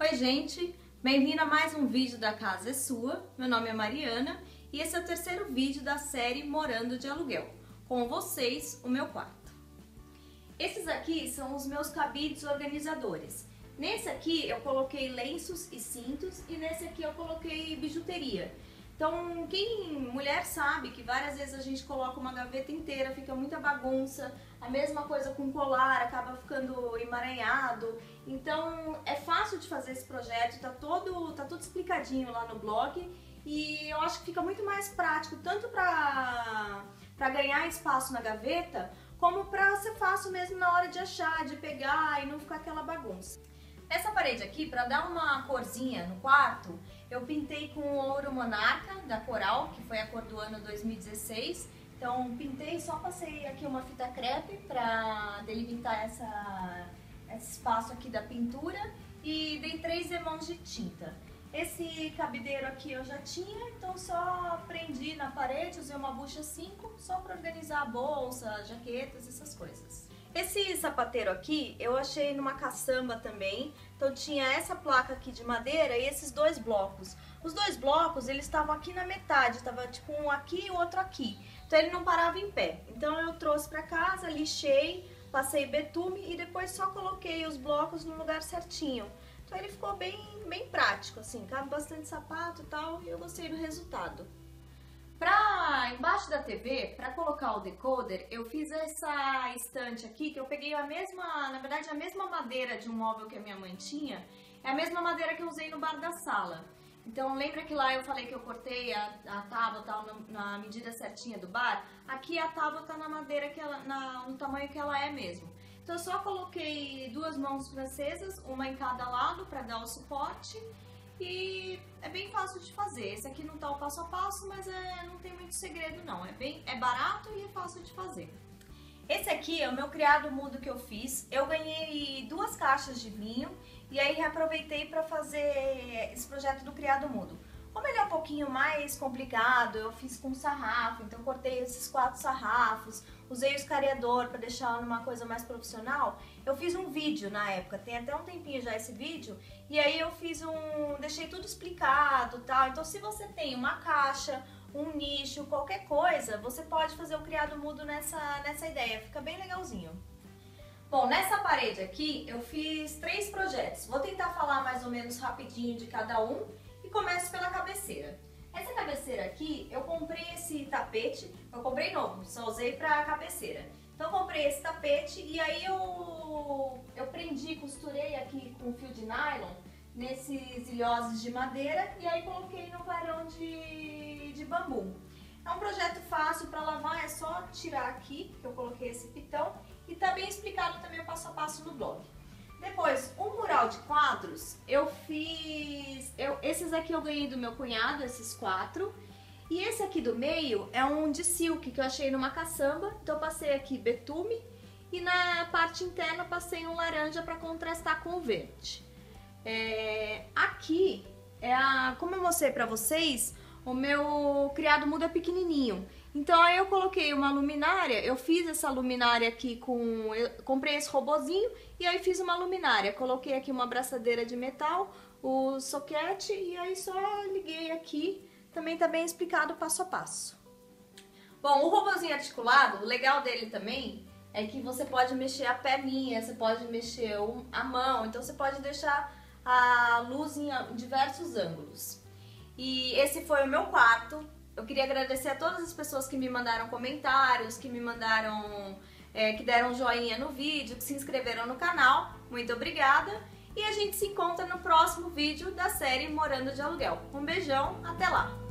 Oi gente, bem-vindo a mais um vídeo da Casa é Sua. Meu nome é Mariana e esse é o terceiro vídeo da série Morando de Aluguel. Com vocês, o meu quarto. Esses aqui são os meus cabides organizadores. Nesse aqui eu coloquei lenços e cintos e nesse aqui eu coloquei bijuteria. Então, quem mulher sabe que várias vezes a gente coloca uma gaveta inteira, fica muita bagunça, a mesma coisa com colar, acaba ficando emaranhado. Então, é fácil de fazer esse projeto, tá todo, tá tudo explicadinho lá no blog e eu acho que fica muito mais prático, tanto para para ganhar espaço na gaveta, como para ser fácil mesmo na hora de achar, de pegar e não ficar aquela bagunça. Essa parede aqui, para dar uma corzinha no quarto, eu pintei com ouro monarca da Coral, que foi a cor do ano 2016. Então pintei, só passei aqui uma fita crepe para delimitar essa, esse espaço aqui da pintura e dei três demãos de tinta. Esse cabideiro aqui eu já tinha, então só prendi na parede, usei uma bucha 5 só para organizar a bolsa, jaquetas, essas coisas. Esse sapateiro aqui eu achei numa caçamba também, então tinha essa placa aqui de madeira e esses dois blocos. Os dois blocos, eles estavam aqui na metade, estava tipo um aqui e outro aqui. Então ele não parava em pé. Então eu trouxe para casa, lixei, passei betume e depois só coloquei os blocos no lugar certinho. Então ele ficou bem, bem prático, assim, cabe bastante sapato e tal, e eu gostei do resultado. Pra embaixo da TV, para colocar o decoder, eu fiz essa estante aqui, que eu peguei a mesma, na verdade a mesma madeira de um móvel que a minha mãe tinha, é a mesma madeira que eu usei no bar da sala. Então lembra que lá eu falei que eu cortei a, a tábua tal, na, medida certinha do bar? Aqui a tábua tá na madeira, que ela, na, no tamanho que ela é mesmo. Então eu só coloquei duas mãos francesas, uma em cada lado para dar o suporte e é bem fácil de fazer. Esse aqui não tá o passo a passo, mas é, não tem muito segredo não. É, bem, é barato e é fácil de fazer. Esse aqui é o meu criado mudo que eu fiz. Eu ganhei duas caixas de vinho e aí reaproveitei para fazer esse projeto do criado mudo. Como ele é um pouquinho mais complicado, eu fiz com sarrafo, então cortei esses quatro sarrafos, usei o escariador para deixar numa coisa mais profissional. Eu fiz um vídeo na época, tem até um tempinho já esse vídeo, e aí eu fiz um, deixei tudo explicado, tal. Então se você tem uma caixa, um nicho, qualquer coisa, você pode fazer o criado mudo nessa nessa ideia, fica bem legalzinho. Bom, nessa parede aqui eu fiz três projetos. Vou tentar falar mais ou menos rapidinho de cada um e começo pela cabeceira. Essa cabeceira aqui, eu comprei esse tapete, eu comprei novo, só usei pra cabeceira. Então comprei esse tapete e aí eu, eu prendi, costurei aqui com fio de nylon nesses ilhoses de madeira e aí coloquei no varão de, de bambu. É um projeto fácil para lavar, é só tirar aqui, que eu coloquei esse pitão, e tá bem explicado também o passo a passo no blog. Depois, um mural de quadros, eu fiz... Eu, esses aqui eu ganhei do meu cunhado, esses quatro. E esse aqui do meio é um de silk que eu achei numa caçamba. Então eu passei aqui betume e na parte interna passei um laranja para contrastar com o verde. É, aqui, é a, como eu mostrei para vocês, o meu criado muda pequenininho. Então aí eu coloquei uma luminária, eu fiz essa luminária aqui com... Comprei esse robozinho e aí fiz uma luminária. Coloquei aqui uma abraçadeira de metal, o soquete e aí só liguei aqui. Também tá bem explicado passo a passo. Bom, o robozinho articulado, o legal dele também é que você pode mexer a perninha, você pode mexer a mão, então você pode deixar a luz em diversos ângulos. E esse foi o meu quarto. Eu queria agradecer a todas as pessoas que me mandaram comentários, que me mandaram, é, que deram joinha no vídeo, que se inscreveram no canal. Muito obrigada! E a gente se encontra no próximo vídeo da série Morando de Aluguel. Um beijão, até lá!